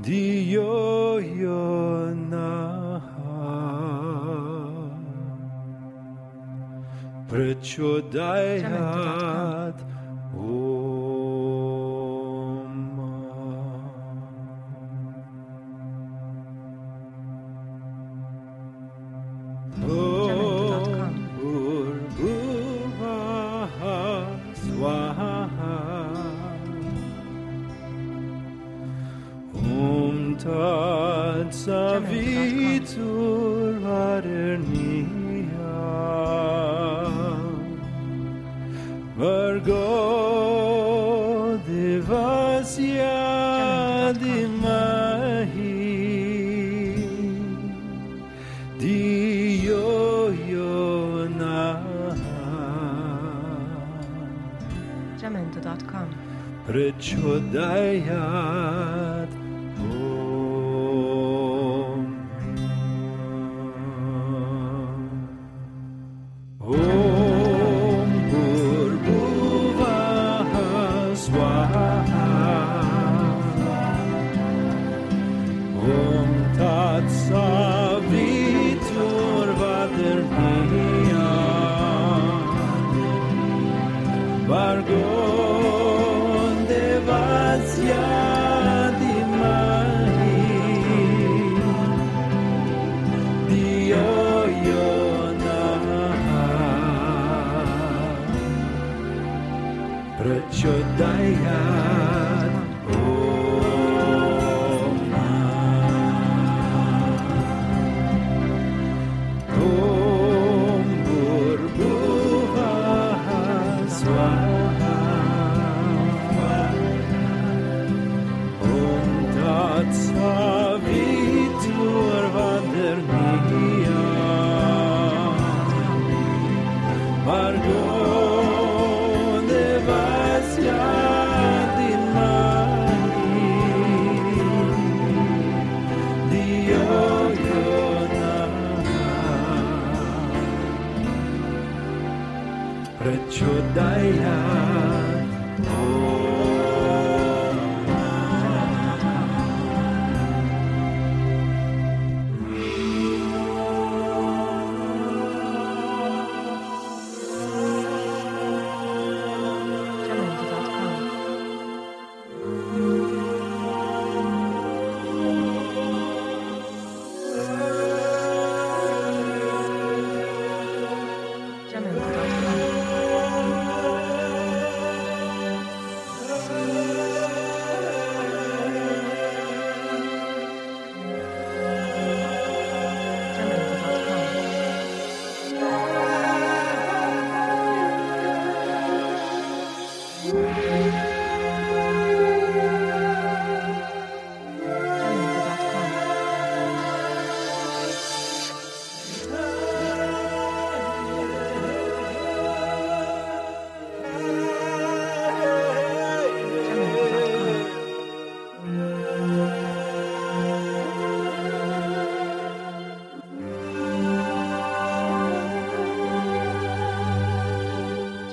Bhurbuva Swaha Om Tat Savitur Vaderniya Bhargo Devasya Dhimahi Dio Yonaha Jamendo.com. Prachodayat Om Tat Savitur Prachodayat Om Prečo daj nám?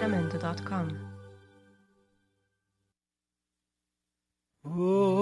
Comment.com. Oh.